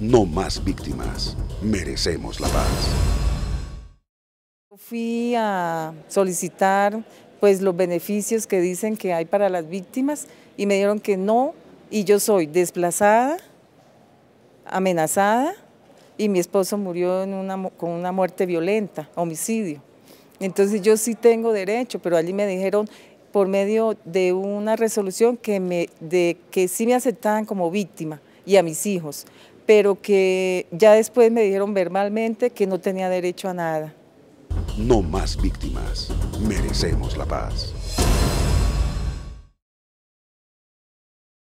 No más víctimas. Merecemos la paz. Fui a solicitar pues los beneficios que dicen que hay para las víctimas y me dijeron que no y yo soy desplazada, amenazada y mi esposo murió con una muerte violenta, homicidio. Entonces yo sí tengo derecho, pero allí me dijeron por medio de una resolución de, que sí me aceptaban como víctima y a mis hijos, pero que ya después me dijeron verbalmente que no tenía derecho a nada. No más víctimas. Merecemos la paz.